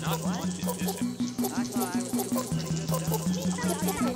Not wanted, this is. I thought I was doing pretty good.